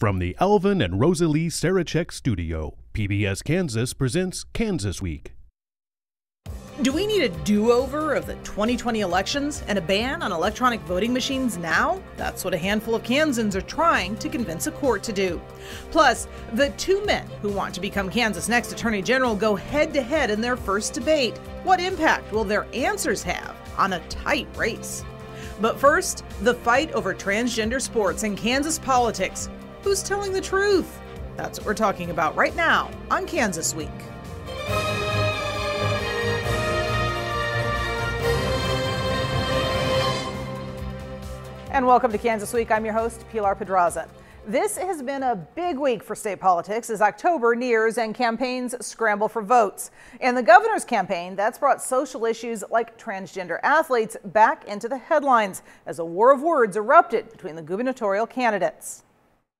From the Alvin and Rosalie Sarachek studio, PBS Kansas presents Kansas Week. Do we need a do over of the 2020 elections and a ban on electronic voting machines now? That's what a handful of Kansans are trying to convince a court to do. Plus, the two men who want to become Kansas' next Attorney General go head to head in their first debate. What impact will their answers have on a tight race? But first, the fight over transgender sports in Kansas politics. Who's telling the truth? That's what we're talking about right now on Kansas Week. And welcome to Kansas Week. I'm your host, Pilar Pedraza. This has been a big week for state politics as October nears and campaigns scramble for votes. In the governor's campaign, that's brought social issues like transgender athletes back into the headlines as a war of words erupted between the gubernatorial candidates.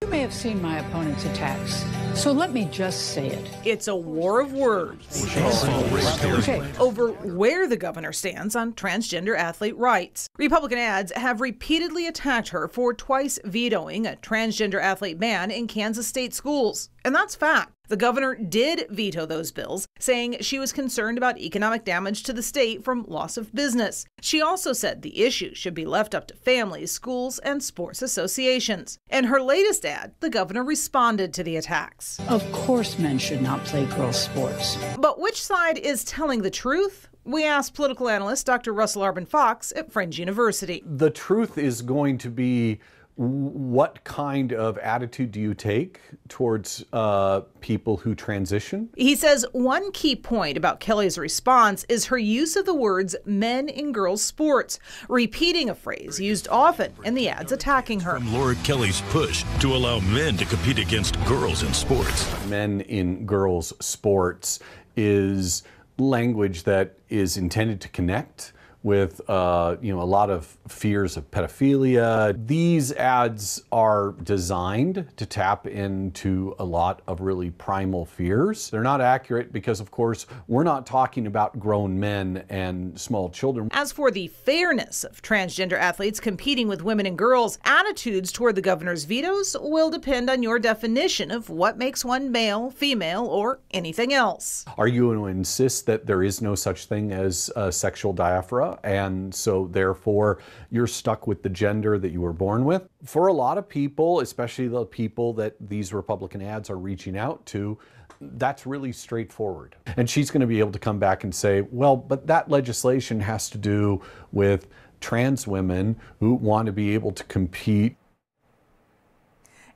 You may have seen my opponent's attacks, so let me just say it. It's a war of words Okay. over where the governor stands on transgender athlete rights. Republican ads have repeatedly attacked her for twice vetoing a transgender athlete ban in Kansas state schools. And that's fact. The governor did veto those bills, saying she was concerned about economic damage to the state from loss of business. She also said the issue should be left up to families, schools, and sports associations. In her latest ad, the governor responded to the attacks. Of course, men should not play girls' sports. But which side is telling the truth? We asked political analyst Dr. Russell Arben Fox at Friends University. the truth is going to be w- what kind of attitude do you take towards uh, people who transition? He says one key point about Kelly's response is her use of the words men in girls' sports, repeating a phrase used often in the ads attacking her. From Laura Kelly's push to allow men to compete against girls in sports. Men in girls' sports is language that is intended to connect with uh, you know a lot of fears of pedophilia. These ads are designed to tap into a lot of really primal fears. They're not accurate because, of course, we're not talking about grown men and small children. As for the fairness of transgender athletes competing with women and girls, attitudes toward the governor's vetoes will depend on your definition of what makes one male, female, or anything else. Are you going to insist that there is no such thing as a sexual and so therefore you're stuck with the gender that you were born with? For a lot of people, especially the people that these Republican ads are reaching out to, that's really straightforward. And she's going to be able to come back and say, well, but that legislation has to do with trans women who want to be able to compete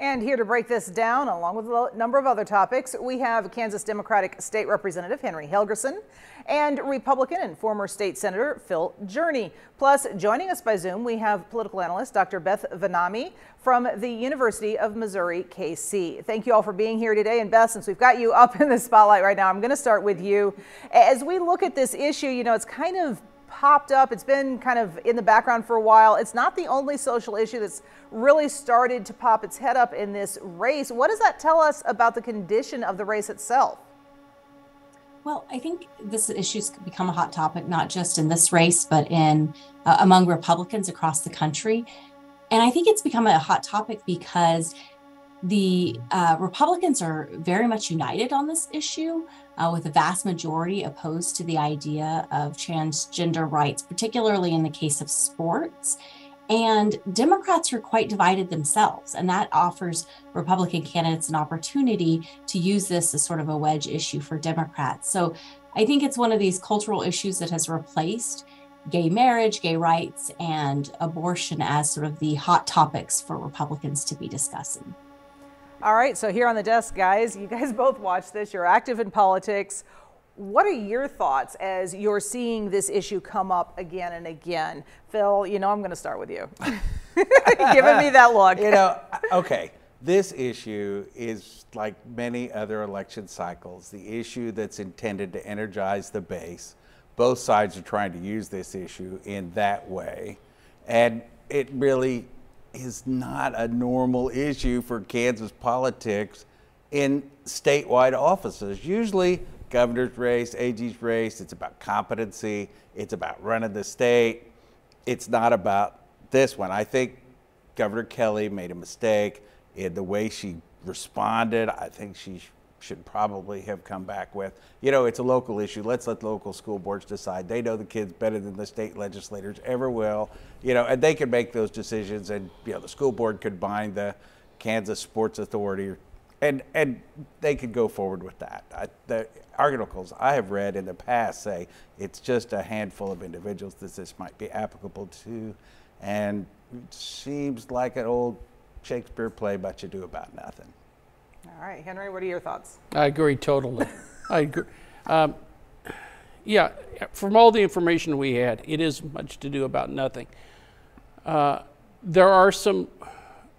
And here to break this down, along with a number of other topics, we have Kansas Democratic State Representative Henry Helgerson and Republican and former state senator Phil Journey. Plus, joining us by Zoom, we have political analyst Dr. Beth Vonnahme from the University of Missouri KC. Thank you all for being here today. And Beth, since we've got you up in the spotlight right now, I'm going to start with you. As we look at this issue, you know, it's kind of popped up. It's been kind of in the background for a while. It's not the only social issue that's really started to pop its head up in this race. What does that tell us about the condition of the race itself? Well, I think this issue's become a hot topic, not just in this race, but in uh, among Republicans across the country. And I think it's become a hot topic because the uh, Republicans are very much united on this issue, uh, with a vast majority opposed to the idea of transgender rights, particularly in the case of sports. And Democrats are quite divided themselves, and that offers Republican candidates an opportunity to use this as sort of a wedge issue for Democrats. So I think it's one of these cultural issues that has replaced gay marriage, gay rights, and abortion as sort of the hot topics for Republicans to be discussing. All right, so here on the desk, guys, you guys both watch this. You're active in politics. What are your thoughts as you're seeing this issue come up again and again? Phil, you know I'm going to start with you. Giving me that look. You know, okay, this issue is like many other election cycles, the issue that's intended to energize the base. Both sides are trying to use this issue in that way. And it really is not a normal issue for Kansas politics in statewide offices. Usually, governor's race, AG's race, it's about competency, it's about running the state. It's not about this one. I think Governor Kelly made a mistake In the way she responded, I think she should probably have come back with, you know, it's a local issue. Let's let local school boards decide. They know the kids better than the state legislators ever will, you know, and they could make those decisions. And you know, the school board could bind the Kansas Sports Authority, and and they could go forward with that. I, the articles I have read in the past say it's just a handful of individuals that this might be applicable to, and it seems like an old Shakespeare play, but you do about nothing. All right, Henry, what are your thoughts? I agree totally. I agree. Um, yeah, from all the information we had, it is much to do about nothing. Uh, there are some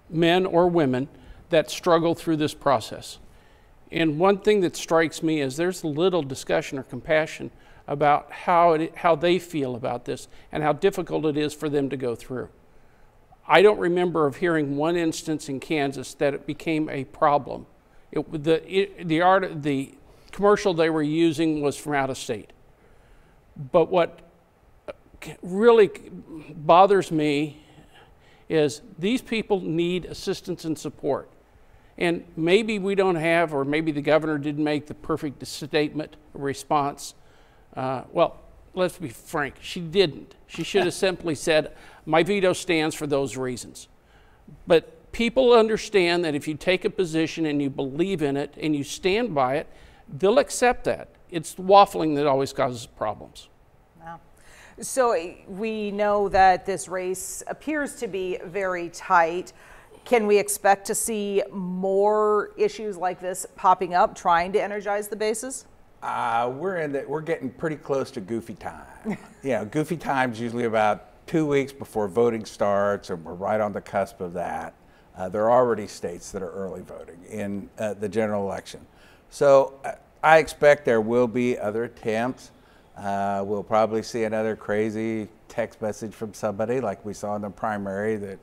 men or women that struggle through this process. And one thing that strikes me is there's little discussion or compassion about how, it, how they feel about this and how difficult it is for them to go through. I don't remember of hearing one instance in Kansas that it became a problem it, the, it, the, art, the commercial they were using was from out of state. But what really bothers me is these people need assistance and support. And maybe we don't have, or maybe the governor didn't make the perfect statement response. Uh, well, let's be frank, she didn't. She should have simply said, My veto stands for those reasons. But people understand that if you take a position and you believe in it and you stand by it, they'll accept that. It's waffling that always causes problems. So eh, we know that this race appears to be very tight. Can we expect to see more issues like this popping up, trying to energize the bases? Uh, we're in the, we're getting pretty close to goofy time. yeah, goofy time's usually about two weeks before voting starts, and we're right on the cusp of that. Uh, there are already states that are early voting in uh, the general election. So uh, I expect there will be other attempts. Uh, we'll probably see another crazy text message from somebody like we saw in the primary that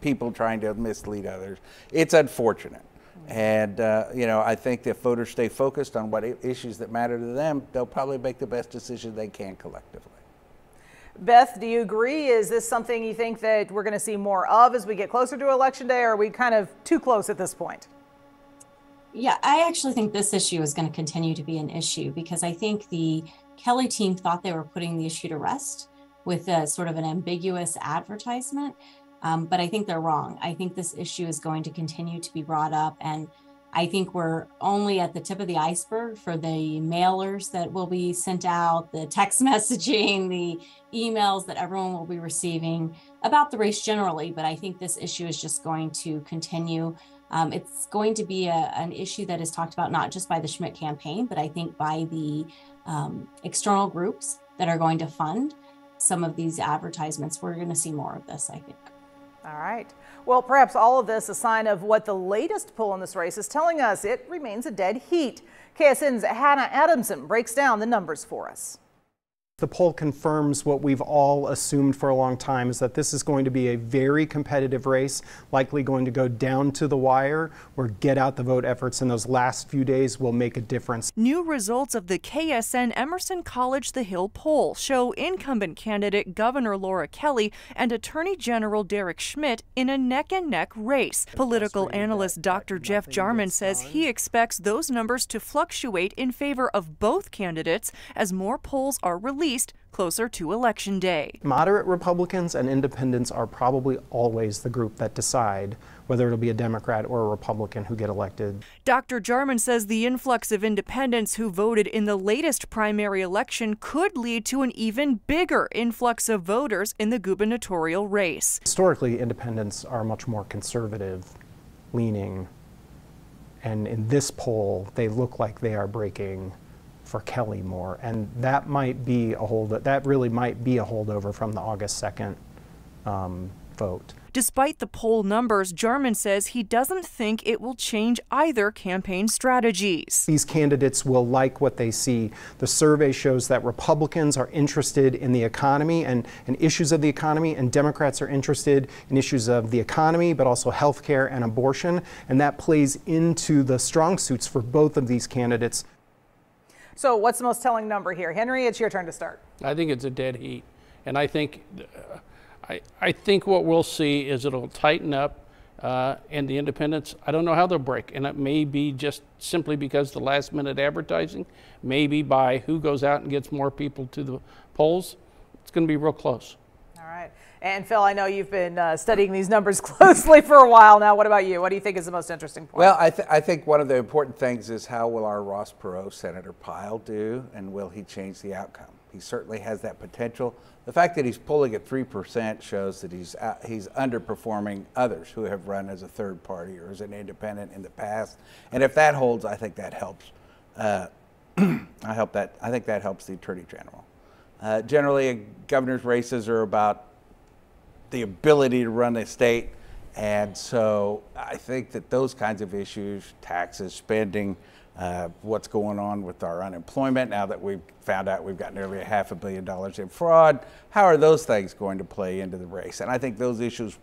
people trying to mislead others. It's unfortunate. And, uh, you know, I think if voters stay focused on what issues that matter to them, they'll probably make the best decision they can collectively. Beth, do you agree? Is this something you think that we're going to see more of as we get closer to Election Day, or are we kind of too close at this point? Yeah, I actually think this issue is going to continue to be an issue because I think the Kelly team thought they were putting the issue to rest with a sort of an ambiguous advertisement. Um, but I think they're wrong. I think this issue is going to continue to be brought up. And I think we're only at the tip of the iceberg for the mailers that will be sent out, the text messaging, the emails that everyone will be receiving about the race generally. But I think this issue is just going to continue. Um, it's going to be a, an issue that is talked about not just by the Schmidt campaign, but I think by the um, external groups that are going to fund some of these advertisements. We're going to see more of this, I think. All right. Well, perhaps all of this a sign of what the latest poll in this race is telling us. It remains a dead heat. KSN's Hannah Adamson breaks down the numbers for us. The poll confirms what we've all assumed for a long time is that this is going to be a very competitive race, likely going to go down to the wire, where get out the vote efforts in those last few days will make a difference. New results of the KSN Emerson College The Hill poll show incumbent candidate Governor Laura Kelly and Attorney General Derek Schmidt in a neck and neck race. Political analyst Dr. Jeff Jarman says he expects those numbers to fluctuate in favor of both candidates as more polls are released least closer to Election Day. Moderate Republicans and independents are probably always the group that decide whether it'll be a Democrat or a Republican who get elected. Dr. Jarman says the influx of independents who voted in the latest primary election could lead to an even bigger influx of voters in the gubernatorial race. Historically, independents are much more conservative leaning, and in this poll, they look like they are breaking for Kelly more, and that might be a hold. That really might be a holdover from the August second um, vote. Despite the poll numbers, Jarman says he doesn't think it will change either campaign strategies. These candidates will like what they see. The survey shows that Republicans are interested in the economy and, and issues of the economy, and Democrats are interested in issues of the economy, but also health care and abortion. And that plays into the strong suits for both of these candidates. So what's the most telling number here? Henry, it's your turn to start. I think it's a dead heat. And I think, uh, I, I think what we'll see is it'll tighten up Uh, and the independents, I don't know how they'll break. And it may be just simply because the last minute advertising, maybe by who goes out and gets more people to the polls. It's going to be real close. All right. And Phil, I know you've been uh, studying these numbers closely for a while now. What about you? What do you think is the most interesting point? Well, I, th- I think one of the important things is how will our Ross Perot, Senator Pyle, do, and will he change the outcome? He certainly has that potential. The fact that he's pulling at 3% shows that he's, uh, he's underperforming others who have run as a third party or as an independent in the past. And if that holds, I think that helps. Uh, I, help that, I think that helps the Attorney General. Uh, generally, a governor's races are about the ability to run the state. And so I think that those kinds of issues, taxes, spending, uh, what's going on with our unemployment now that we've found out we've got nearly a half a billion dollars in fraud. How are those things going to play into the race? And I think those issues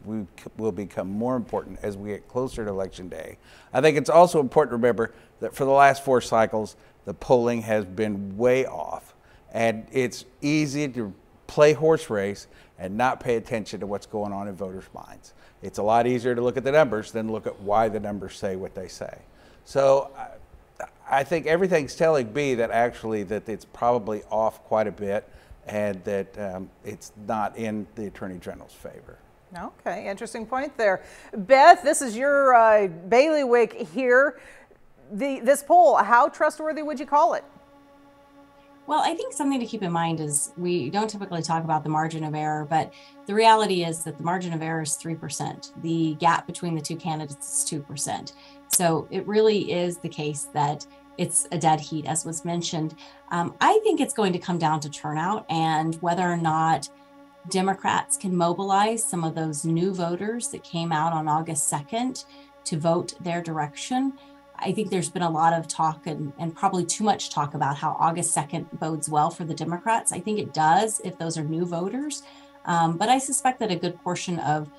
will become more important as we get closer to election day. I think it's also important to remember that for the last four cycles, the polling has been way off. And it's easy to play horse race and not pay attention to what's going on in voters' minds. It's a lot easier to look at the numbers than look at why the numbers say what they say. So I think everything's telling me that actually that it's probably off quite a bit and that um, it's not in the Attorney General's favor. Okay, interesting point there. Beth, this is your uh, bailiwick here. The, this poll, how trustworthy would you call it? Well, I think something to keep in mind is we don't typically talk about the margin of error, but the reality is that the margin of error is 3%. The gap between the two candidates is 2%. So it really is the case that it's a dead heat, as was mentioned. Um, I think it's going to come down to turnout and whether or not Democrats can mobilize some of those new voters that came out on August 2nd to vote their direction. I think there's been a lot of talk and, and probably too much talk about how August 2nd bodes well for the Democrats. I think it does if those are new voters. Um, but I suspect that a good portion of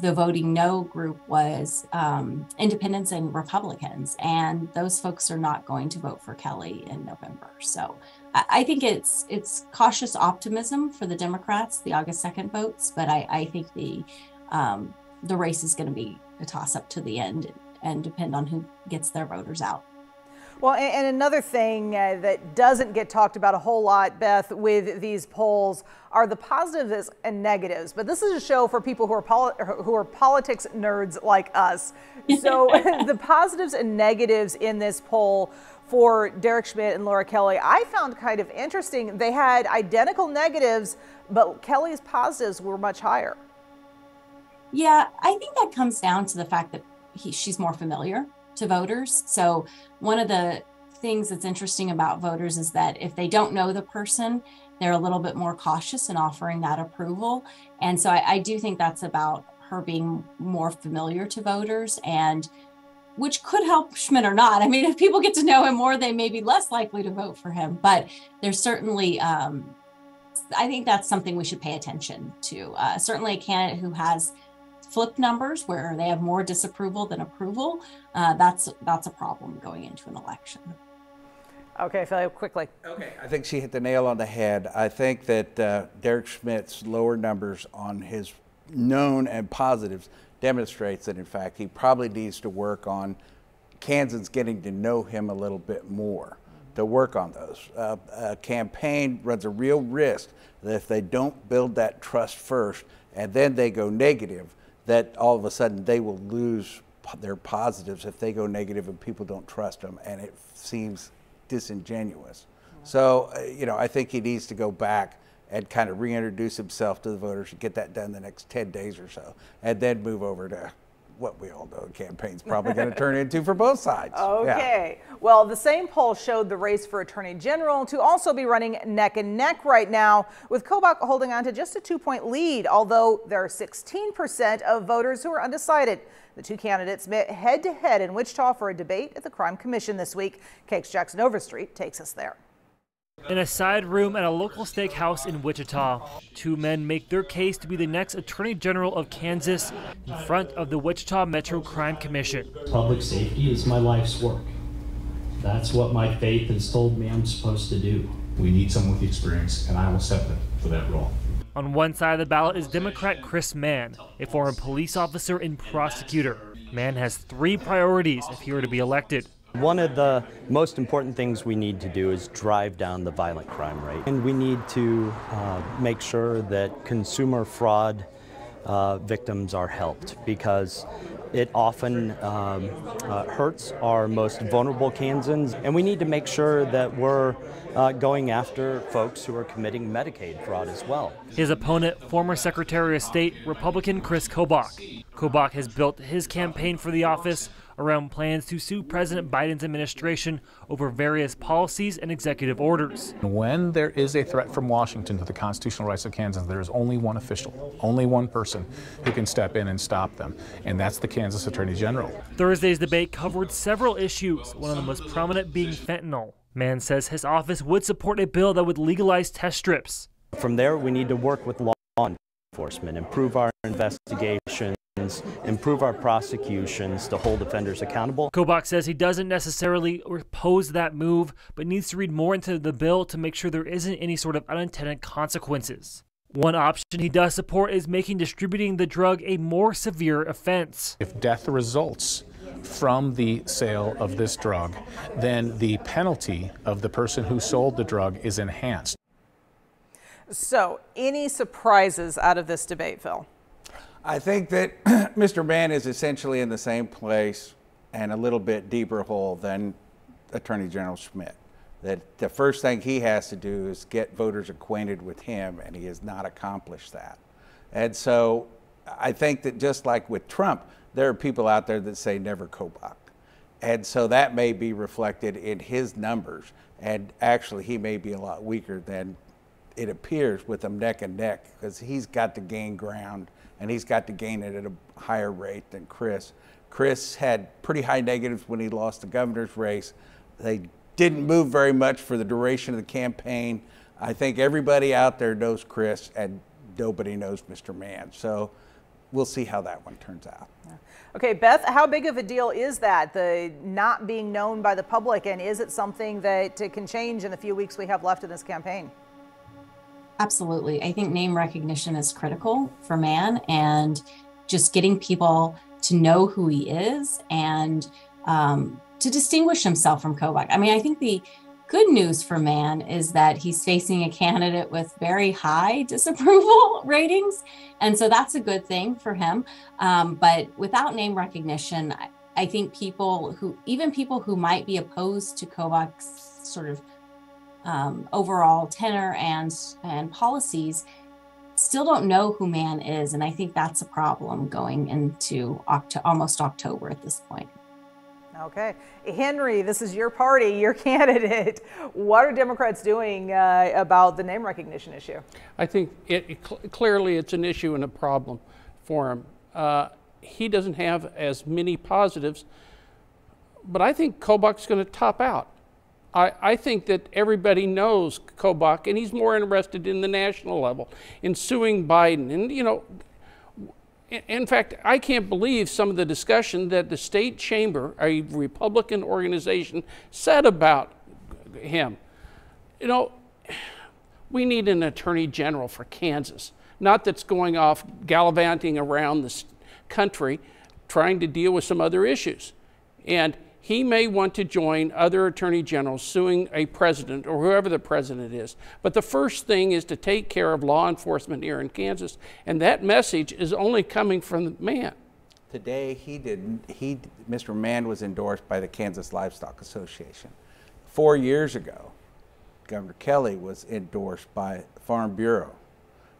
the voting no group was um, independents and Republicans, and those folks are not going to vote for Kelly in November. So I, I think it's it's cautious optimism for the Democrats, the August second votes, but I, I think the um, the race is going to be a toss up to the end and depend on who gets their voters out. Well, and another thing uh, that doesn't get talked about a whole lot, Beth, with these polls are the positives and negatives. But this is a show for people who are poli- who are politics nerds like us. So the positives and negatives in this poll for Derek Schmidt and Laura Kelly, I found kind of interesting. They had identical negatives, but Kelly's positives were much higher. Yeah, I think that comes down to the fact that he, she's more familiar to voters. So, one of the things that's interesting about voters is that if they don't know the person, they're a little bit more cautious in offering that approval. And so, I, I do think that's about her being more familiar to voters and which could help Schmidt or not. I mean, if people get to know him more, they may be less likely to vote for him. But there's certainly, um, I think that's something we should pay attention to. Uh, certainly, a candidate who has flip numbers where they have more disapproval than approval, uh, that's that's a problem going into an election. Okay, Philip, quickly. Okay, I think she hit the nail on the head. I think that uh, Derek Schmidt's lower numbers on his known and positives demonstrates that, in fact, he probably needs to work on Kansans getting to know him a little bit more to work on those. Uh, a campaign runs a real risk that if they don't build that trust first and then they go negative, that all of a sudden they will lose their positives if they go negative and people don't trust them, and it seems disingenuous. So, uh, you know, I think he needs to go back and kind of reintroduce himself to the voters and get that done the next 10 days or so, and then move over to what we all know the campaign's probably going to turn into for both sides. Okay. Yeah. Well, the same poll showed the race for Attorney General to also be running neck and neck right now, with Kobach holding on to just a two point lead, although there are 16% of voters who are undecided. The two candidates met head to head in Wichita for a debate at the Crime Commission this week. KAKE's Jackson Overstreet takes us there. In a side room at a local steakhouse in Wichita, two men make their case to be the next Attorney General of Kansas in front of the Wichita Metro Crime Commission. Public safety is my life's work. That's what my faith has told me I'm supposed to do. We need someone with experience, and I will step in for that role. On one side of the ballot is Democrat Chris Mann, a former police officer and prosecutor. Mann has three priorities if he were to be elected. One of the most important things we need to do is drive down the violent crime rate. And we need to uh, make sure that consumer fraud uh, victims are helped because it often um, uh, hurts our most vulnerable Kansans. And we need to make sure that we're uh, going after folks who are committing Medicaid fraud as well. His opponent, former Secretary of State, Republican Chris Kobach. Kobach has built his campaign for the office around plans to sue President Biden's administration over various policies and executive orders. When there is a threat from Washington to the constitutional rights of Kansas, there is only one official, only one person who can step in and stop them, and that's the Kansas Attorney General. Thursday's debate covered several issues, one of the most prominent being fentanyl. Mann says his office would support a bill that would legalize test strips. From there, we need to work with law enforcement, improve our investigations, improve our prosecutions to hold offenders accountable. Kobach says he doesn't necessarily oppose that move, but needs to read more into the bill to make sure there isn't any sort of unintended consequences. One option he does support is making distributing the drug a more severe offense. If death results from the sale of this drug, then the penalty of the person who sold the drug is enhanced. So, any surprises out of this debate, Phil? I think that Mr. Mann is essentially in the same place and a little bit deeper hole than Attorney General Schmidt. That the first thing he has to do is get voters acquainted with him, and he has not accomplished that. And so I think that just like with Trump, there are people out there that say never Kobach. And so that may be reflected in his numbers. And actually, he may be a lot weaker than it appears with them neck and neck because he's got to gain ground and he's got to gain it at a higher rate than Chris. Chris had pretty high negatives when he lost the governor's race. They didn't move very much for the duration of the campaign. I think everybody out there knows Chris and nobody knows Mr. Mann. So we'll see how that one turns out. Okay, Beth, how big of a deal is that, the not being known by the public, and is it something that can change in the few weeks we have left in this campaign? Absolutely. I think name recognition is critical for Mann and just getting people to know who he is and um, to distinguish himself from Kobach. I mean, I think the good news for Mann is that he's facing a candidate with very high disapproval ratings. And so that's a good thing for him. Um, but without name recognition, I, I think people who, even people who might be opposed to Kobach's sort of um, overall tenor and and policies still don't know who Mann is and i think that's a problem going into Oct- almost october at this point Okay. Henry, this is your party, your candidate. What are Democrats doing uh, about the name recognition issue? I think it, it cl- clearly it's an issue and a problem for him. Uh, he doesn't have as many positives, but I think Kobach's going to top out. I, I think that everybody knows Kobach, and he's more interested in the national level, in suing Biden. And, you know, in fact, I can't believe some of the discussion that the state chamber, a Republican organization, said about him. You know, we need an attorney general for Kansas, not that's going off gallivanting around the country trying to deal with some other issues. And he may want to join other attorney generals suing a president or whoever the president is. But the first thing is to take care of law enforcement here in Kansas, and that message is only coming from the man. Today, he did. He, Mr. Mann, was endorsed by the Kansas Livestock Association. Four years ago, Governor Kelly was endorsed by Farm Bureau,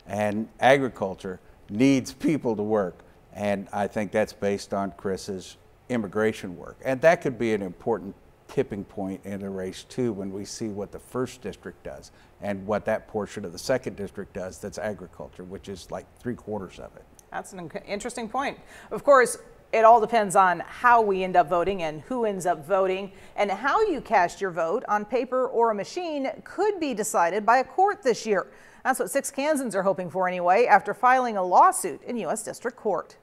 and agriculture needs people to work, and I think that's based on Chris's immigration work. And that could be an important tipping point in the race too when we see what the first district does and what that portion of the second district does that's agriculture, which is like three quarters of it. That's an interesting point. Of course, it all depends on how we end up voting and who ends up voting, and how you cast your vote on paper or a machine could be decided by a court this year. That's what six Kansans are hoping for anyway after filing a lawsuit in U.S. District Court.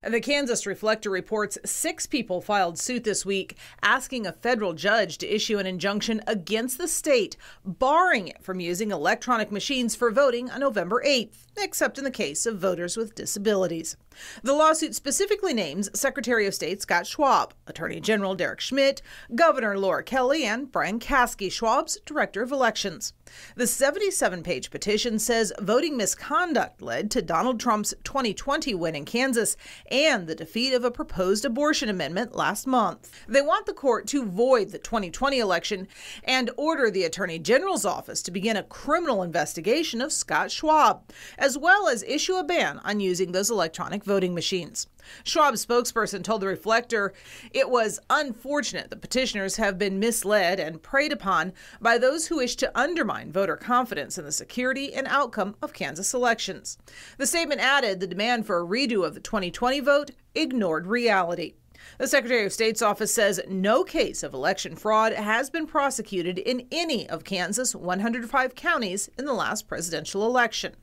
The Kansas Reflector reports six people filed suit this week asking a federal judge to issue an injunction against the state, barring it from using electronic machines for voting on November 8th, except in the case of voters with disabilities. The lawsuit specifically names Secretary of State Scott Schwab, Attorney General Derek Schmidt, Governor Laura Kelly, and Bryan Caskey, Schwab's Director of Elections. The 77 page petition says voting misconduct led to Donald Trump's 2020 win in Kansas and the defeat of a proposed abortion amendment last month. They want the court to void the 2020 election and order the Attorney General's office to begin a criminal investigation of Scott Schwab, as well as issue a ban on using those electronic voting machines. Schwab's spokesperson told the Reflector it was unfortunate the petitioners have been misled and preyed upon by those who wish to undermine voter confidence in the security and outcome of Kansas elections. The statement added the demand for a redo of the 2020 vote ignored reality. The Secretary of State's office says no case of election fraud has been prosecuted in any of Kansas' 105 counties in the last presidential election.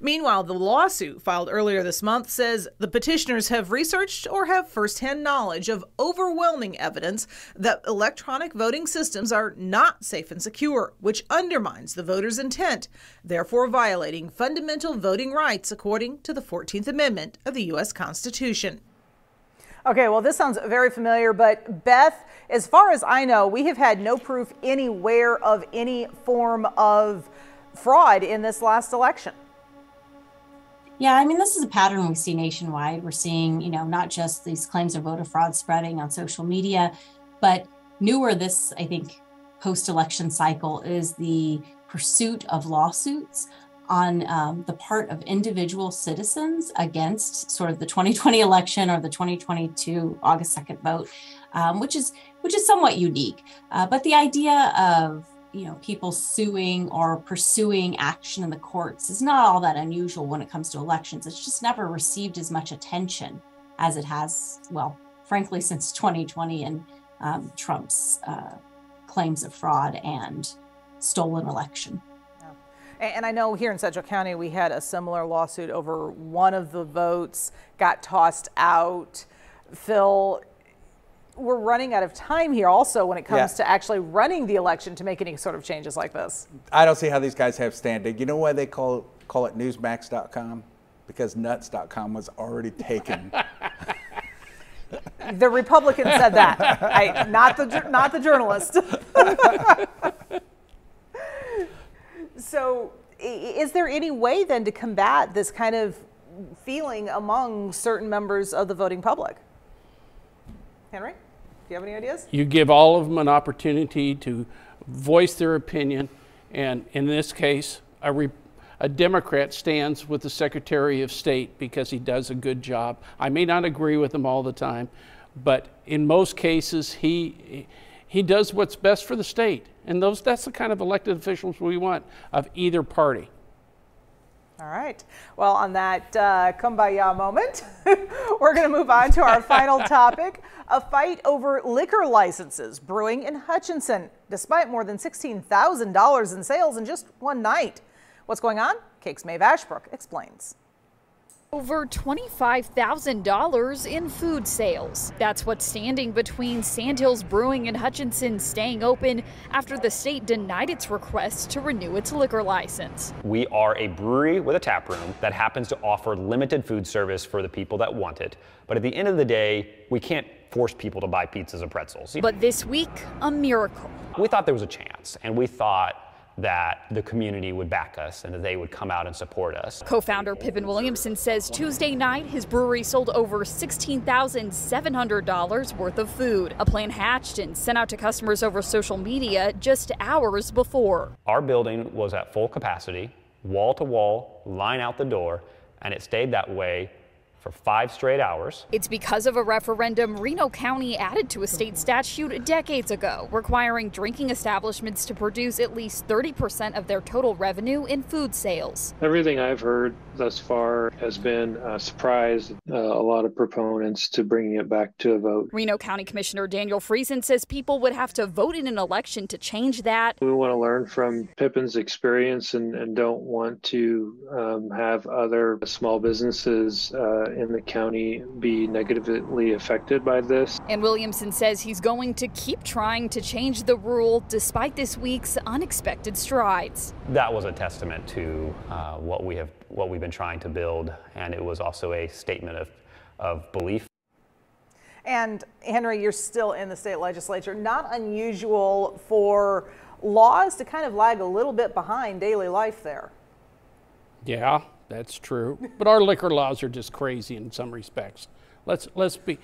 Meanwhile, the lawsuit filed earlier this month says the petitioners have researched or have firsthand knowledge of overwhelming evidence that electronic voting systems are not safe and secure, which undermines the voter's intent, therefore violating fundamental voting rights according to the 14th Amendment of the U.S. Constitution. Okay, well, this sounds very familiar, but Beth, as far as I know, we have had no proof anywhere of any form of fraud in this last election. Yeah, I mean, this is a pattern we see nationwide. We're seeing, you know, not just these claims of voter fraud spreading on social media, but newer this, I think, post election cycle is the pursuit of lawsuits on um, the part of individual citizens against sort of the 2020 election or the 2022 August 2nd vote, um, which is which is somewhat unique. Uh, but the idea of you know people suing or pursuing action in the courts is not all that unusual when it comes to elections. It's just never received as much attention as it has well frankly since 2020 and um, trump's uh, claims of fraud and stolen election. And I know here in Sedgwick County, we had a similar lawsuit over one of the votes got tossed out. Phil, we're running out of time here also when it comes yeah. to actually running the election to make any sort of changes like this. I don't see how these guys have standing. You know why they call call it newsmax.com? Because nuts.com was already taken. the Republican said that, I, not the not the journalist. so, is there any way then to combat this kind of feeling among certain members of the voting public? Henry? You have any ideas? You give all of them an opportunity to voice their opinion, and in this case, a, re- a Democrat stands with the Secretary of State because he does a good job. I may not agree with him all the time, but in most cases, he he does what's best for the state, and those that's the kind of elected officials we want of either party. All right. Well, on that uh, kumbaya moment, we're going to move on to our final topic a fight over liquor licenses brewing in Hutchinson, despite more than $16,000 in sales in just one night. What's going on? KAKE's Maeve Ashbrook explains. Over $25,000 in food sales. That's what's standing between Sandhills Brewing and Hutchinson staying open after the state denied its request to renew its liquor license. We are a brewery with a tap room that happens to offer limited food service for the people that want it. But at the end of the day, we can't force people to buy pizzas and pretzels. But this week, a miracle. We thought there was a chance, and we thought that the community would back us and that they would come out and support us. Co founder Pippin Williamson says Tuesday night his brewery sold over $16,700 worth of food. A plan hatched and sent out to customers over social media just hours before. Our building was at full capacity, wall to wall, line out the door, and it stayed that way for five straight hours. It's because of a referendum Reno County added to a state statute decades ago, requiring drinking establishments to produce at least 30% of their total revenue in food sales. Everything I've heard thus far has been a surprise, uh, a lot of proponents to bringing it back to a vote. Reno County Commissioner Daniel Friesen says people would have to vote in an election to change that. We want to learn from Pippin's experience and, and don't want to um, have other small businesses uh, in the county be negatively affected by this. And Williamson says he's going to keep trying to change the rule despite this week's unexpected strides. That was a testament to uh, what we have, what we've been trying to build, and it was also a statement of, of belief. And Henry, you're still in the state legislature. Not unusual for laws to kind of lag a little bit behind daily life there. Yeah, that's true. But our liquor laws are just crazy in some respects. Let's let's be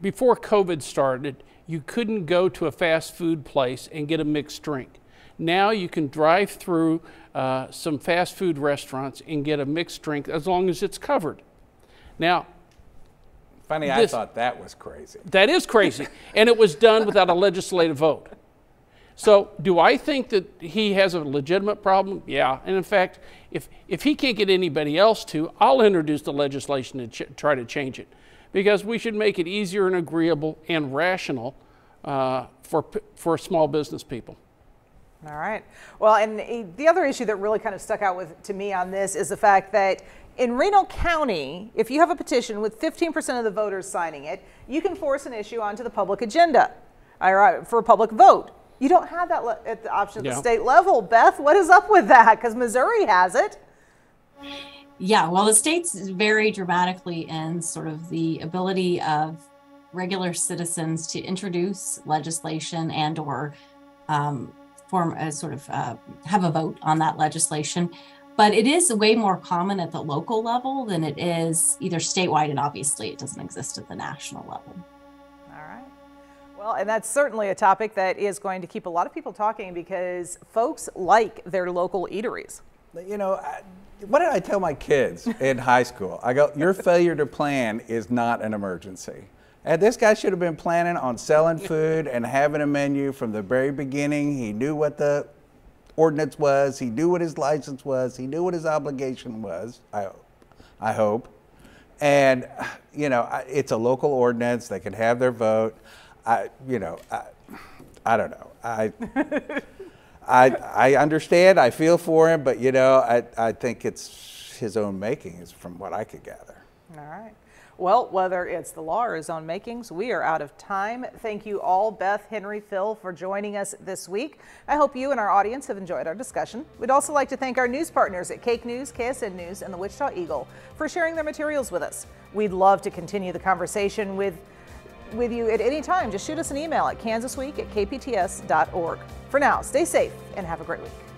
before COVID started, you couldn't go to a fast food place and get a mixed drink. Now you can drive through uh, some fast food restaurants and get a mixed drink as long as it's covered. Now, funny, this, I thought that was crazy. That is crazy, and it was done without a legislative vote. So, do I think that he has a legitimate problem? Yeah. And in fact, if, if he can't get anybody else to, I'll introduce the legislation to ch- try to change it. Because we should make it easier and agreeable and rational uh, for, for small business people. All right. Well, and the other issue that really kind of stuck out with to me on this is the fact that in Reno County, if you have a petition with 15% of the voters signing it, you can force an issue onto the public agenda for a public vote. You don't have that at the option at yeah. the state level. Beth, what is up with that? Because Missouri has it. Yeah, well, the states vary dramatically in sort of the ability of regular citizens to introduce legislation and or um, form a sort of uh, have a vote on that legislation. But it is way more common at the local level than it is either statewide, and obviously it doesn't exist at the national level. Well, and that's certainly a topic that is going to keep a lot of people talking because folks like their local eateries. You know, I, what did I tell my kids in high school? I go, your failure to plan is not an emergency. And this guy should have been planning on selling food and having a menu from the very beginning. He knew what the ordinance was. He knew what his license was. He knew what his obligation was. I, I hope. And, you know, it's a local ordinance. They can have their vote. I, you know, I, I don't know. I, I, I understand. I feel for him, but you know, I, I think it's his own makings, from what I could gather. All right. Well, whether it's the law or his own makings, we are out of time. Thank you all, Beth, Henry, Phil, for joining us this week. I hope you and our audience have enjoyed our discussion. We'd also like to thank our news partners at KAKE News, KSN News, and the Wichita Eagle for sharing their materials with us. We'd love to continue the conversation with with you at any time, just shoot us an email at kansasweek at kpts.org. For now, stay safe and have a great week.